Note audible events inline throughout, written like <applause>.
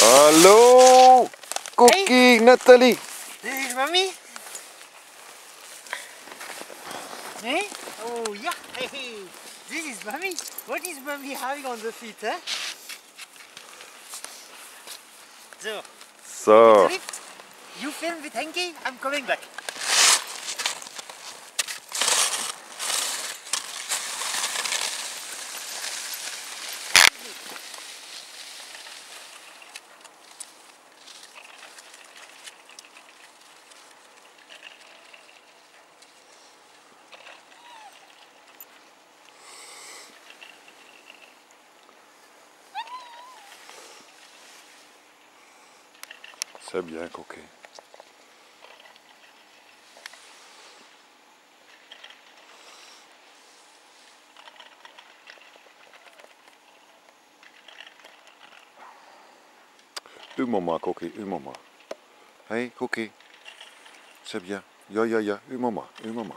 Hello, Cookie hey. Natalie. This is mommy. Hey? Oh yeah, hey, this is mommy. What is mommy having on the feet, eh? So, so. you film with Henke, I'm coming back. C'est bien, Cookie. Un moment, Cookie, un moment. Hey, Cookie. C'est bien. Ja, ja, ja, un moment, un moment.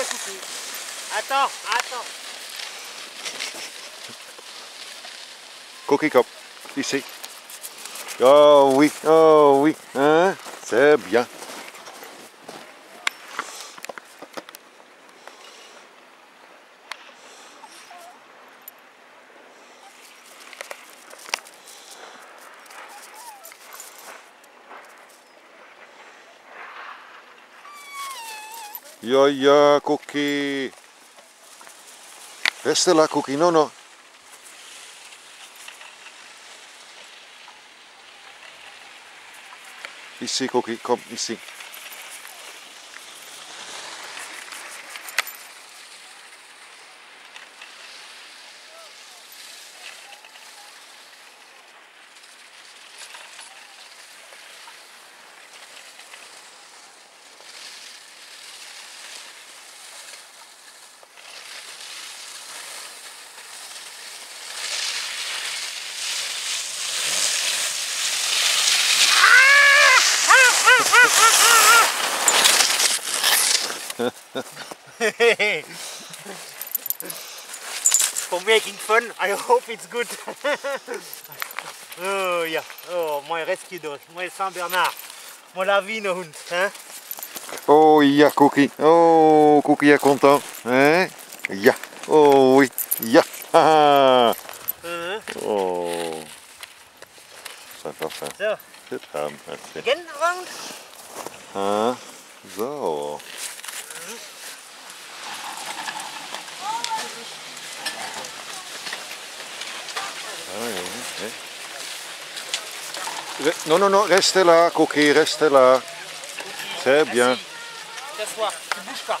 Attends, attends. Cookie, kom. Ici. Oh oui, oh oui. Hein? C'est bien. Ya, ya, Cookie. Esta es la Cookie, no, no. Y sí, Cookie, come, y sí. <laughs> For making fun, I hope it's good. <laughs> oh ja, oh, mooi rescue dog, mooi Saint Bernard. Mooi lawinehond, hè? Oh, ja, Cookie. Oh, Cookie est content. Hein? Ja. Oh, oui. Ja. Haha. Uh, Oh. Faire. Zo, Goed gaan. Again around. Ah, zo. Ah, ja, hè. Re- Non, non, non, restez là, Cookie, restez là. C'est bien. T'asseoir, tu bouges pas.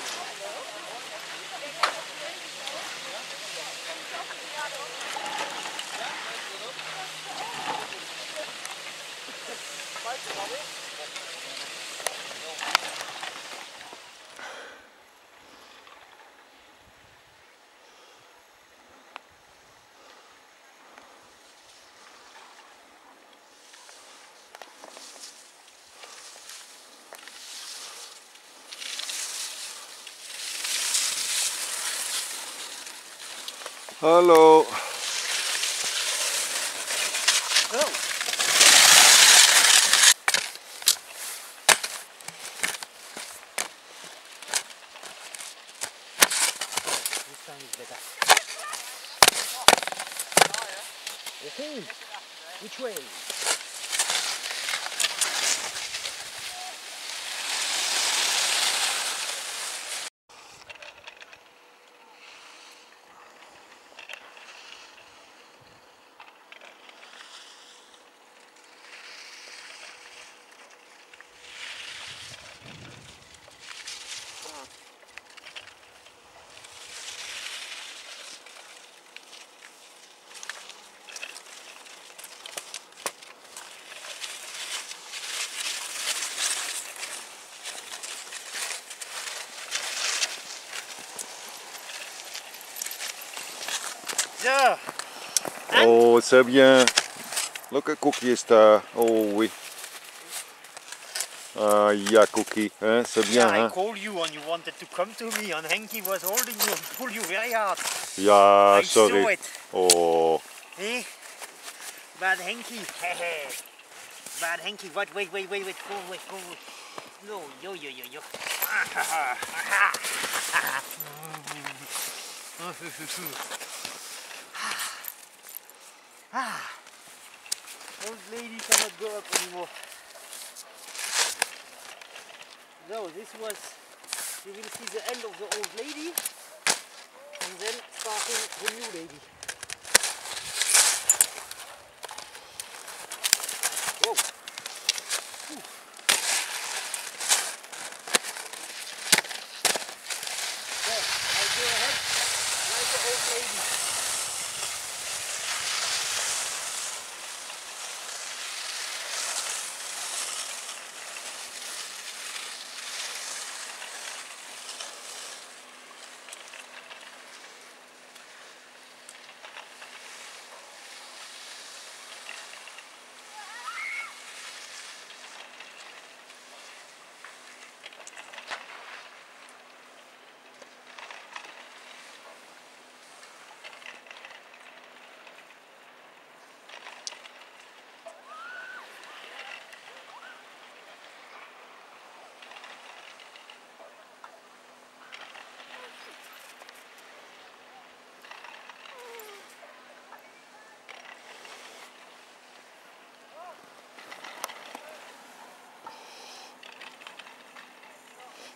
Hello. Zo. Oh, c'est bien. Look at Cookie está. Oh, oui. Ah, ja, Cookie. Hein, c'est bien, Yeah, I hein? called you and you wanted to come to me and Henky was holding you and pulled you very hard. Ja, I saw sorry. it. Oh, Eh? Bad Henky. Bad Henky. What? Wait, wait, wait, wait. Go away, go away. No, yo, yo, yo, yo. Old lady cannot go up anymore. So this was, you will see the end of the old lady and then starting the new lady.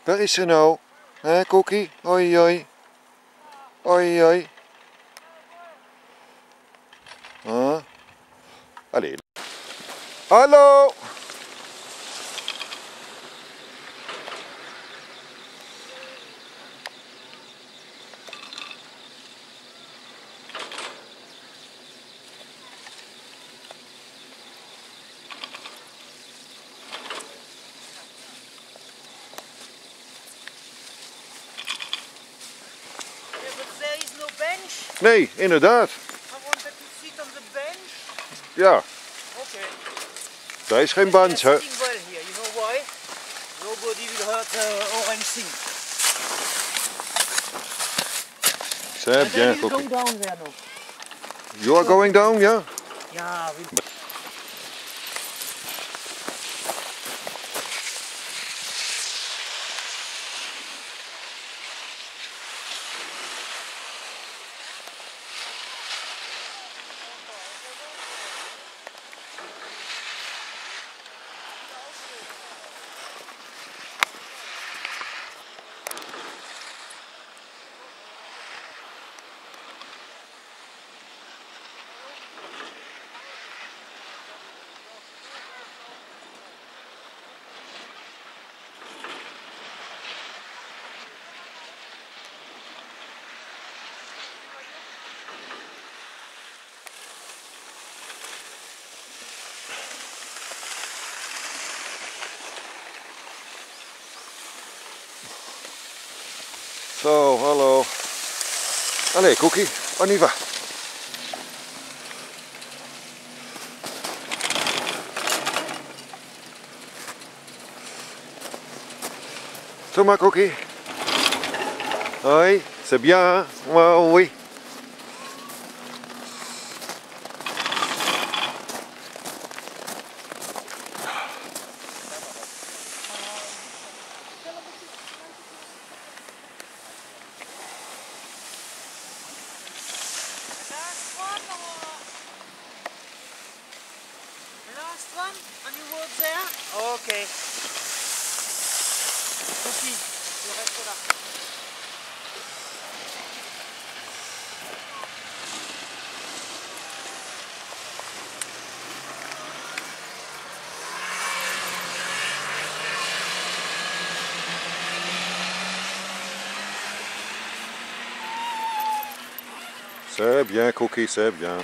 Waar is ze nou? Hé, eh, Oi, oi. Oi, oi. Huh? Allee. Hallo! Nee, inderdaad. I want that you sit on the bench. Ja. Okay. Daar is geen bench, hè? well here. You know why? Nobody will hurt uh, or anything. C'est bien. You, you are going down, yeah? Yeah. We... Zo, hallo. Allee, Cookie, Aniva. Toma, Cookie. Hoi, c'est bien. Oui. C'est bien, Cookie, c'est bien.